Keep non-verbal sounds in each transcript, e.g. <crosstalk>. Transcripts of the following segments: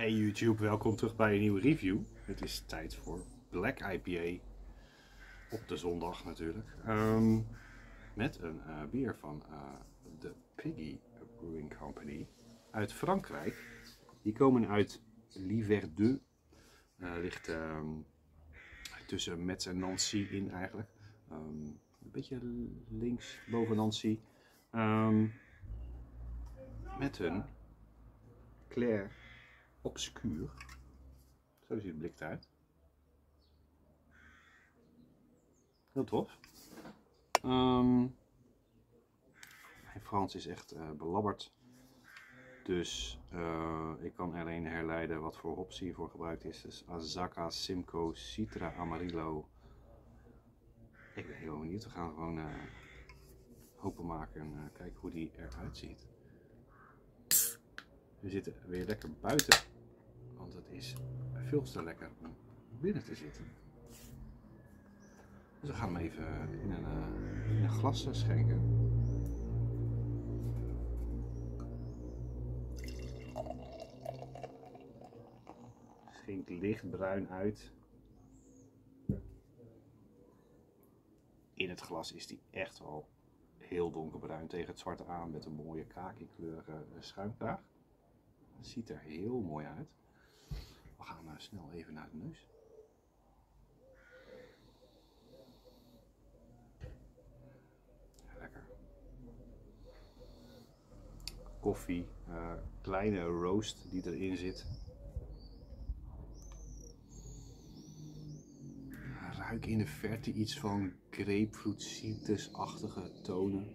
Hey YouTube, welkom terug bij een nieuwe review. Het is tijd voor Black IPA. Op de zondag natuurlijk. Ehm, met een eh, bier van eh, de Piggy Brewing Company uit Frankrijk. Die komen uit Liverdeux. Uh, ligt ehm, tussen Metz en Nancy in eigenlijk. Ehm, een beetje links boven Nancy. met hun Claire obscuur. Zo ziet het blik eruit. Heel tof. Um, mijn Frans is echt uh, belabberd. Dus uh, ik kan alleen herleiden wat voor hops hiervoor gebruikt is. Dus Azaka, Simcoe, Citra, Amarillo. Ik ben heel benieuwd. We gaan gewoon uh, openmaken en kijken hoe die eruit ziet. We zitten weer lekker buiten, want het is veel te lekker om binnen te zitten. Dus we gaan hem even in een, uh, in een glas schenken. Schenkt lichtbruin uit. In het glas is die echt wel heel donkerbruin tegen het zwarte aan met een mooie kaki kleurige schuimkraag. Het ziet er heel mooi uit. We gaan uh, snel even naar de neus. lekker. Koffie, uh, kleine roast die erin zit. Ruik in de verte iets van grapefruit citrusachtige tonen.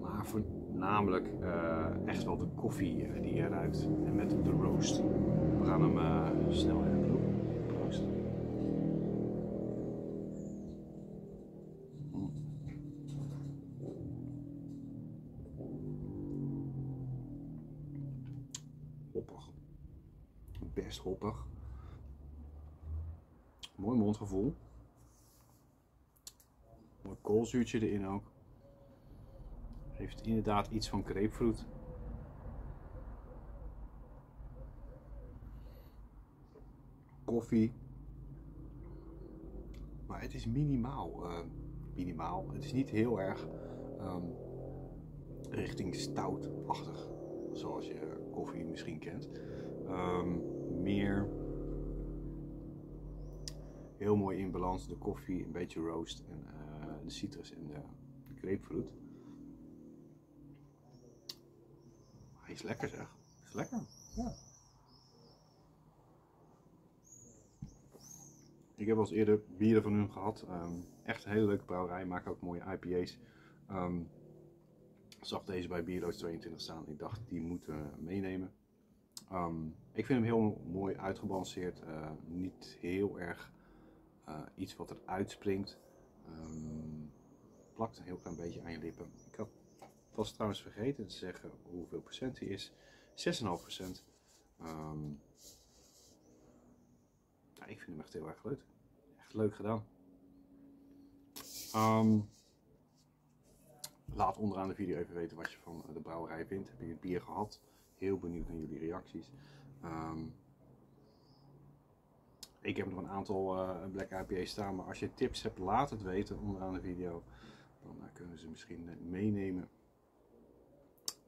Maar voor Namelijk uh, echt wel de koffie uh, die je ruikt. En met de roast. We gaan hem uh, snel even proeven. Proost. Hoppig. Best hoppig. Mooi mondgevoel. Mooi koolzuurtje erin ook. Heeft inderdaad iets van grapefruit. Koffie. Maar het is minimaal. Uh, minimaal. Het is niet heel erg um, richting stoutachtig. Zoals je koffie misschien kent. Um, meer heel mooi in balans. De koffie, een beetje roast en uh, de citrus en de grapefruit. Is lekker zeg. Is lekker. Ja. Ik heb al eerder bieren van hun gehad. Um, echt een hele leuke brouwerij. Maken ook mooie IPA's. Um, zag deze bij Bierloos 22 staan. Ik dacht, die moeten we meenemen. Um, ik vind hem heel mooi uitgebalanceerd. Uh, niet heel erg uh, iets wat er uitspringt. plakt een heel klein beetje aan je lippen. Ik was trouwens vergeten te zeggen hoeveel procent hij is. 6,5 procent. Um, ja, ik vind hem echt heel erg leuk. Echt leuk gedaan. Um, laat onderaan de video even weten wat je van de brouwerij vindt. Heb je het bier gehad? Heel benieuwd naar jullie reacties. Um, ik heb nog een aantal uh, Black IPA staan, maar als je tips hebt, laat het weten onderaan de video. Dan uh, kunnen ze misschien uh, meenemen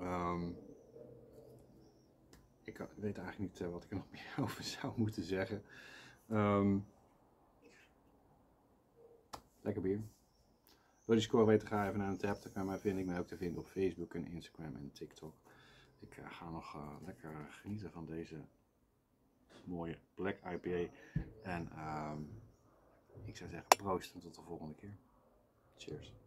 Um, ik weet eigenlijk niet uh, wat ik er nog <laughs> meer over zou moeten zeggen. Um, lekker bier. Wil je score weten, ga even naar een tab. Dan kan mij. Ik ben ook te vinden op Facebook en Instagram en TikTok. Ik uh, ga nog uh, lekker genieten van deze mooie Black IPA. En um, ik zou zeggen proost en tot de volgende keer. Cheers.